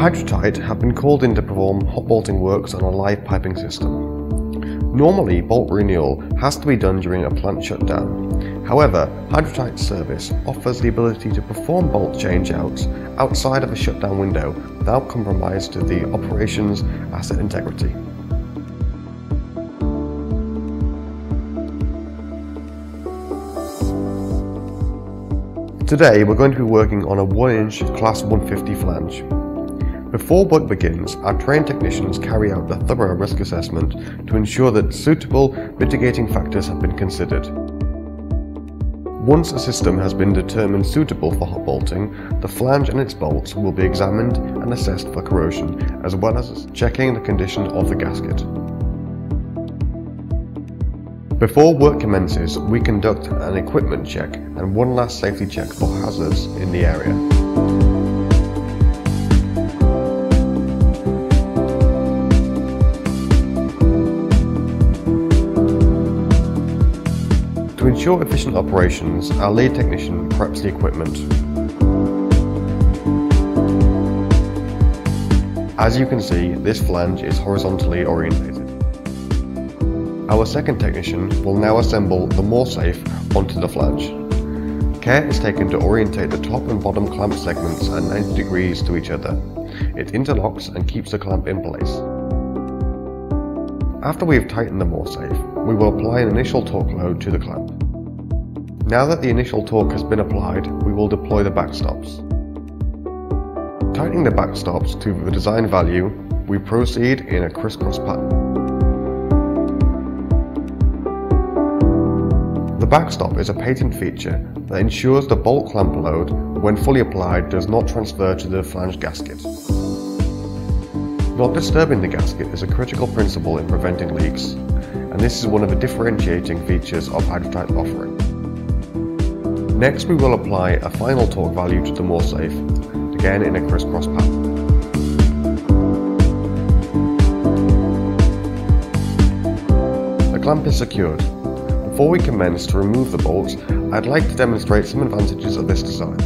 Hydratight have been called in to perform hot bolting works on a live piping system. Normally, bolt renewal has to be done during a plant shutdown. However, Hydratight service offers the ability to perform bolt changeouts outside of a shutdown window without compromise to the operation's asset integrity. Today we're going to be working on a 1 inch class 150 flange. Before work begins, our trained technicians carry out a thorough risk assessment to ensure that suitable mitigating factors have been considered. Once a system has been determined suitable for hot bolting, the flange and its bolts will be examined and assessed for corrosion, as well as checking the condition of the gasket. Before work commences, we conduct an equipment check and one last safety check for hazards in the area. Ensure efficient operations, our lead technician preps the equipment. As you can see, this flange is horizontally orientated. Our second technician will now assemble the MorSafe onto the flange. Care is taken to orientate the top and bottom clamp segments at 90 degrees to each other. It interlocks and keeps the clamp in place. After we have tightened the MorSafe, we will apply an initial torque load to the clamp. Now that the initial torque has been applied, we will deploy the backstops. Tightening the backstops to the design value, we proceed in a crisscross pattern. The backstop is a patent feature that ensures the bolt clamp load, when fully applied, does not transfer to the flange gasket. Not disturbing the gasket is a critical principle in preventing leaks, and this is one of the differentiating features of Hydratight offering. Next we will apply a final torque value to the MorSafe, again in a crisscross pattern. The clamp is secured, before we commence to remove the bolts, I'd like to demonstrate some advantages of this design.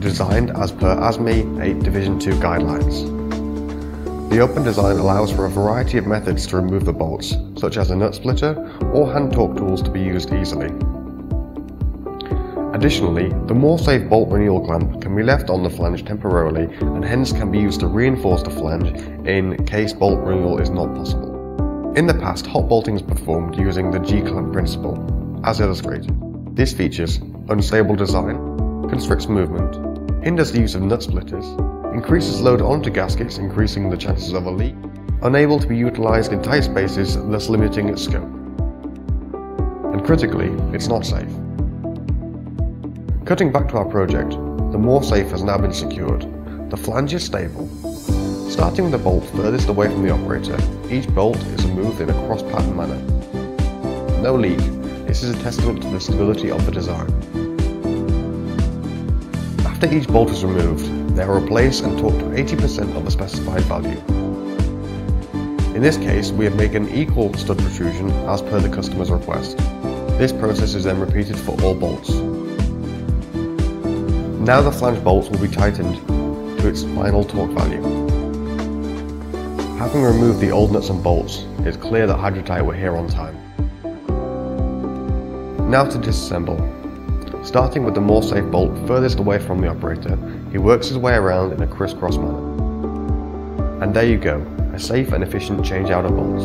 Designed as per ASME 8 Division 2 guidelines. The open design allows for a variety of methods to remove the bolts, such as a nut splitter or hand torque tools to be used easily. Additionally, the MorSafe bolt renewal clamp can be left on the flange temporarily and hence can be used to reinforce the flange in case bolt renewal is not possible. In the past, hot bolting is performed using the G-clamp principle, as illustrated. This features unstable design, constricts movement, hinders the use of nut splitters, increases load onto gaskets increasing the chances of a leak, unable to be utilised in tight spaces thus limiting its scope. And critically, it's not safe. Cutting back to our project, the MorSafe has now been secured, the flange is stable, Starting with the bolt furthest away from the operator, each bolt is removed in a cross pattern manner. No leak, this is a testament to the stability of the design. After each bolt is removed, they are replaced and torqued to 80% of the specified value. In this case, we have made an equal stud protrusion as per the customer's request. This process is then repeated for all bolts. Now the flange bolts will be tightened to its final torque value. Having removed the old nuts and bolts, it's clear that Hydratight were here on time. Now to disassemble. Starting with the MorSafe bolt furthest away from the operator, he works his way around in a crisscross manner. And there you go, a safe and efficient change out of bolts.